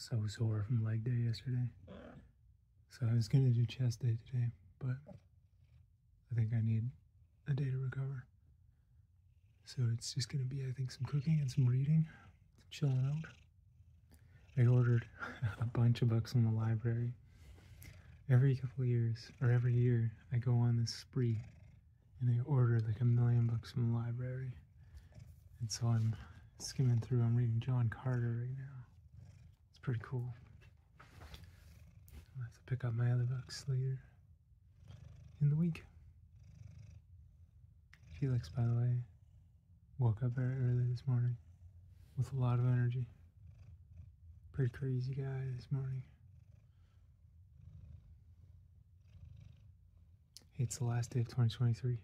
so sore from leg day yesterday. So I was gonna do chest day today, but I think I need a day to recover. So it's just gonna be, I think, some cooking and some reading, chilling out. I ordered a bunch of books from the library. Every couple years, or every year, I go on this spree and I order like a million books from the library. And so I'm skimming through, I'm reading John Carter right now. It's pretty cool. I'll have to pick up my other books later in the week. Felix, by the way, woke up very early this morning with a lot of energy. Pretty crazy guy this morning. It's the last day of 2023.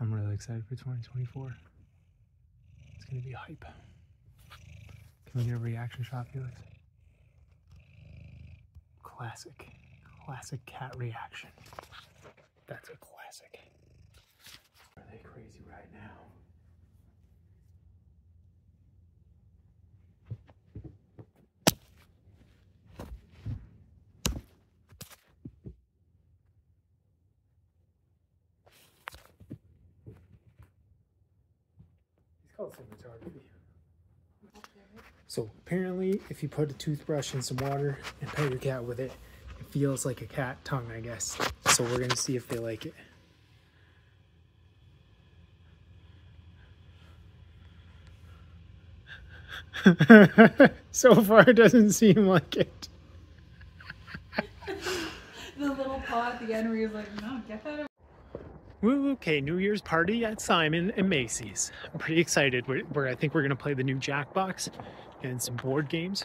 I'm really excited for 2024. It's gonna be hype. Can we get a reaction shot, Felix? Classic, classic cat reaction. That's a classic. Are they crazy right now? It's called cinematography. So apparently, if you put a toothbrush in some water and pet your cat with it, it feels like a cat tongue, I guess. So we're gonna see if they like it. so far, it doesn't seem like it. the little paw at the end where he's like, no, get that Woo, okay, New Year's party at Simon and Mayce's. I'm pretty excited. We're, we're, I think we're gonna play the new Jackbox and some board games.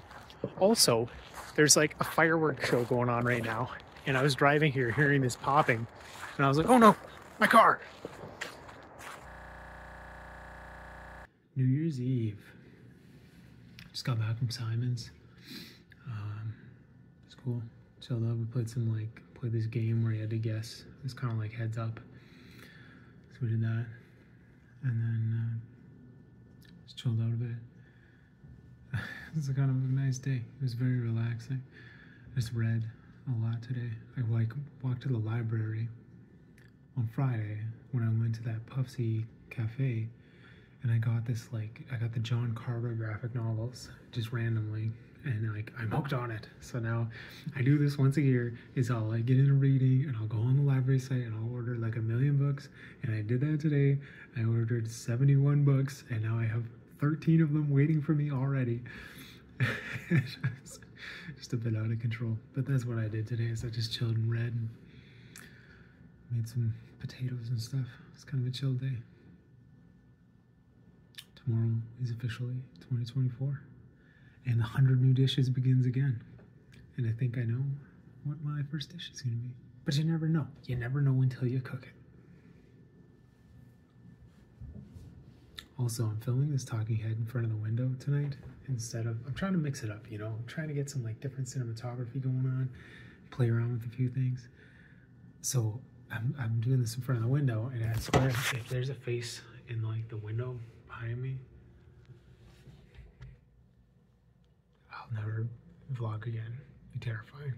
Also, there's like a fireworks show going on right now, and I was driving here hearing this popping, and I was like, oh no, my car! New Year's Eve. Just got back from Simon's. Um, it's cool. Chilled out. We played some like played this game where you had to guess. It's kind of like heads up. So we did that, and then uh, just chilled out a bit. it was kind of a nice day. It was very relaxing. I just read a lot today. I like walked to the library on Friday when I went to that Puffsy cafe and I got this like I got the John Carter graphic novels just randomly and like I'm hooked on it. So now I do this once a year is I'll like get into reading and I'll go on the library site and I'll order like a million books and I did that today. I ordered 71 books and now I have 13 of them waiting for me already. just a bit out of control. But that's what I did today is I just chilled and read and made some potatoes and stuff. It's kind of a chill day. Tomorrow is officially 2024 and the 100 new dishes begins again. And I think I know what my first dish is going to be. But you never know. You never know until you cook it. Also, I'm filming this talking head in front of the window tonight instead of, I'm trying to mix it up, you know, I'm trying to get some like different cinematography going on, play around with a few things. So I'm, I'm doing this in front of the window and I swear if there's a face in like the window behind me, I'll never vlog again. It'd be terrifying.